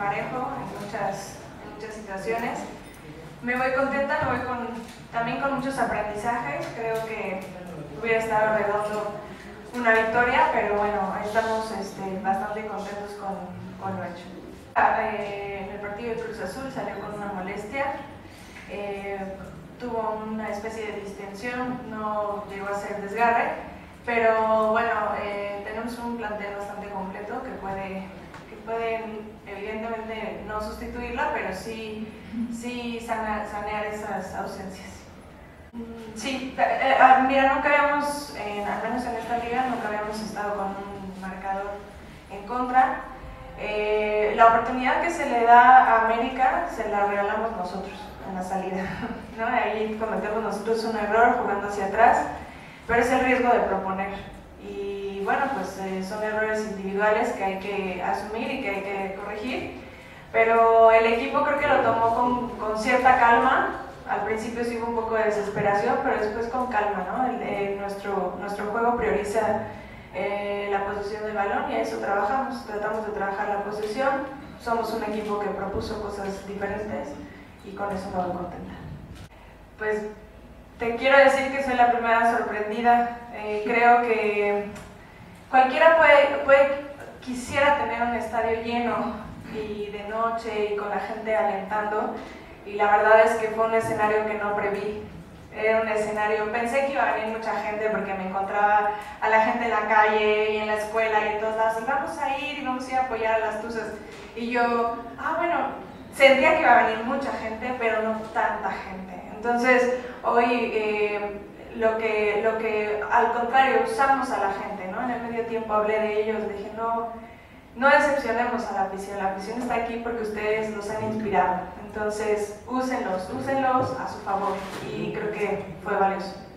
manejo en muchas, en muchas situaciones. Me voy contenta, me voy con, también con muchos aprendizajes. Creo que hubiera estado redondo una victoria, pero bueno, estamos este, bastante contentos con, con lo hecho. Eh, en el partido de Cruz Azul salió con una molestia, eh, tuvo una especie de distensión, no llegó a ser desgarre, pero bueno, eh, tenemos un plantel bastante completo que puede, que puede evidentemente no sustituirla, pero sí, sí sanear esas ausencias. Mm, sí, eh, ah, mira, nunca habíamos, al menos en esta liga, nunca habíamos estado con un marcador en contra. Eh, la oportunidad que se le da a América se la regalamos nosotros en la salida. ¿no? Ahí cometemos nosotros un error jugando hacia atrás, pero es el riesgo de proponer. Y bueno, pues eh, son errores individuales que hay que asumir y que hay que corregir. Pero el equipo creo que lo tomó con, con cierta calma, al principio sí hubo un poco de desesperación, pero después con calma, ¿no? Eh, nuestro, nuestro juego prioriza eh, la posesión del balón y a eso trabajamos, tratamos de trabajar la posesión, somos un equipo que propuso cosas diferentes y con eso me voy contenta. Pues te quiero decir que soy la primera sorprendida, eh, creo que cualquiera puede, puede, quisiera tener un estadio lleno y de noche y con la gente alentando, y la verdad es que fue un escenario que no preví. Era un escenario, pensé que iba a venir mucha gente porque me encontraba a la gente en la calle y en la escuela y en todos lados, y vamos a ir y vamos a ir a apoyar a las tuzas. Y yo, ah, bueno, sentía que iba a venir mucha gente, pero no tanta gente. Entonces, hoy eh, lo, que, lo que, al contrario, usamos a la gente, ¿no? En el medio tiempo hablé de ellos, dije, no, no decepcionemos a la afición, la afición está aquí porque ustedes nos han inspirado. Entonces, úsenlos, úsenlos a su favor y creo que fue valioso.